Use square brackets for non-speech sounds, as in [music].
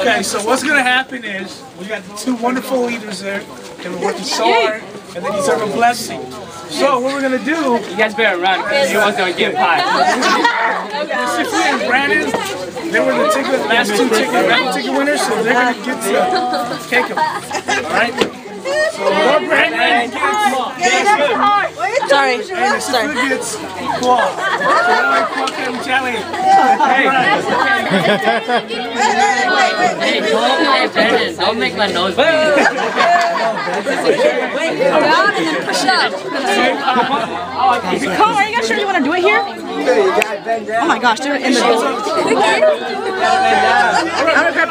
Okay, so what's gonna happen is we got the two wonderful leaders there, and we're working so hard, and they deserve a blessing. So what we're gonna do? You guys better run because you was gonna get pie. Sifley [laughs] and Brandon, they were the ticket, last two ticket, raffle ticket winners, so they're gonna get to take them. All right. So Lord Brandon gets Sorry. and the Sifley gets claw. So now I claw can retaliate. Hey, Brandon, don't make my nose bleed. Down and then push up. Are you guys sure you want to do it here? Oh my gosh, it in the I'm gonna grab